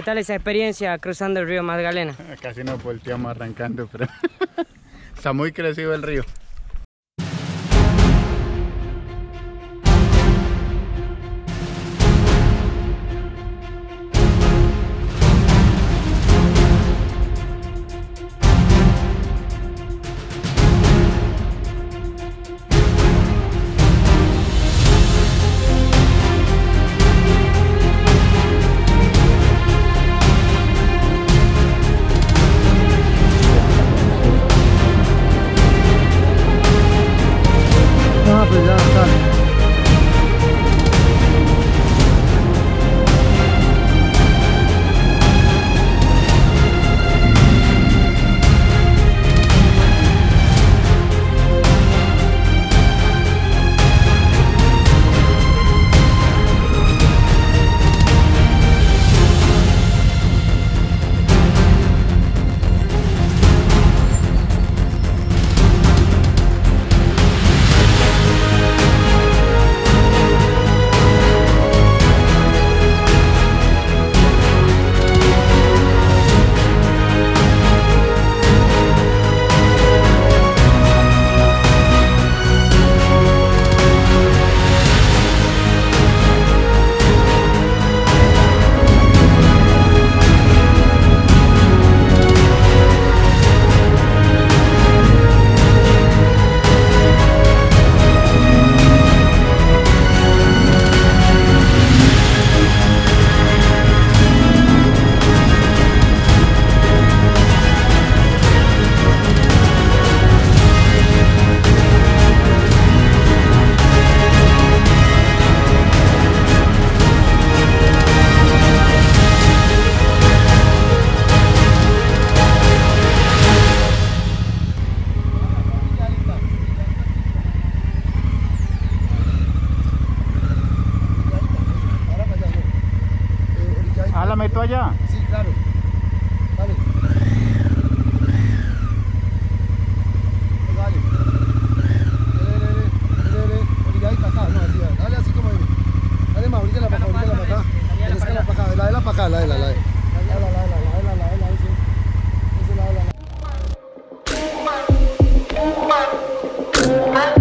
¿Qué tal esa experiencia cruzando el río Magdalena? Casi nos volteamos arrancando, pero está muy crecido el río. Sí, claro. Dale. Dale. Dale, dale, dale. acá, no, así, dale así como viene. Dale la para acá. Para acá, la de la de la, la de. La la, la la, la de la, ese. Ese la de la.